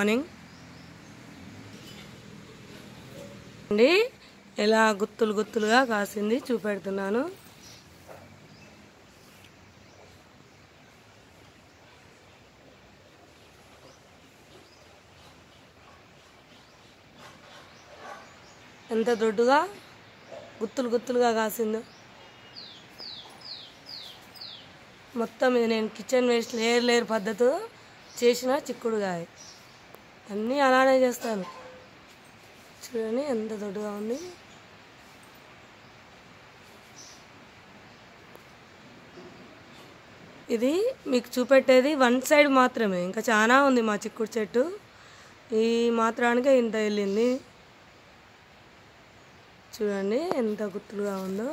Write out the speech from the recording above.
Morning అండి ఎలా గుత్తులు గుత్తులుగా కాసింది చూపెడుతున్నాను. ఎంత దొడ్డుగా గుత్తులు గుత్తులుగా కాసిందో. మొత్తం ఇది నేను కిచెన్ వేస్ట్ లేయర్ లేయర్ పద్ధతి చేసిన చిక్కుడుగాయ. అన్నీ అలానే చేస్తాను. చూడండి ఎంత దొడ్డుగా ఉంది. ఇది మీకు చూపెట్టేది వన్ సైడ్ మాత్రమే. ఇంకా చాలా ఉంది మా చిక్కుడు చెట్టు. ఈ మాత్రానికే ఇంత వెళ్ళింది. చూడండి ఎంత గుర్తులుగా ఉందో.